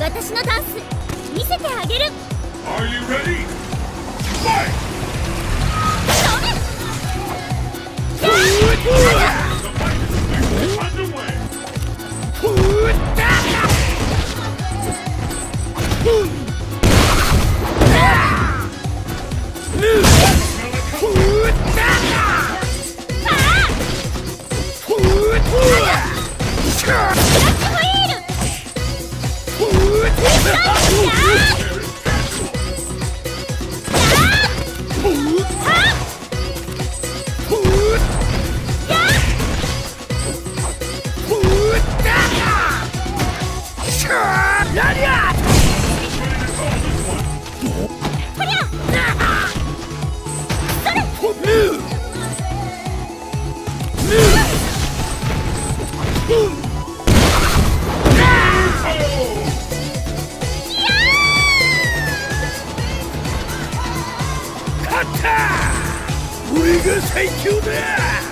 私のダンス見せてあげる Are you ready? Fight! ふうああ俺が最強だ。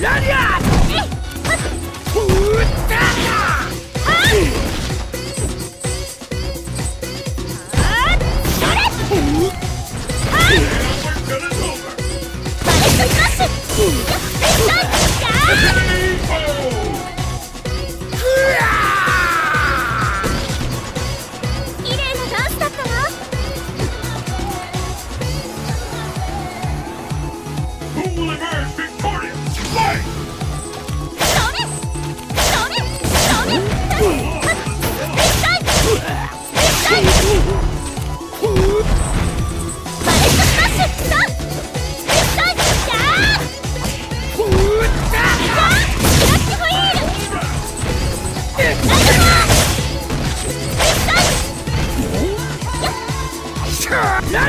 ラリアッバレットスマッシュ何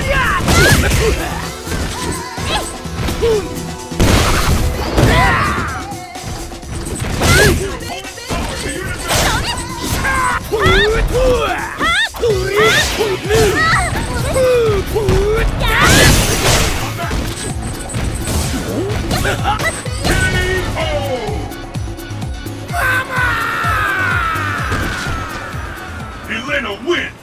や Mama! Elena wins!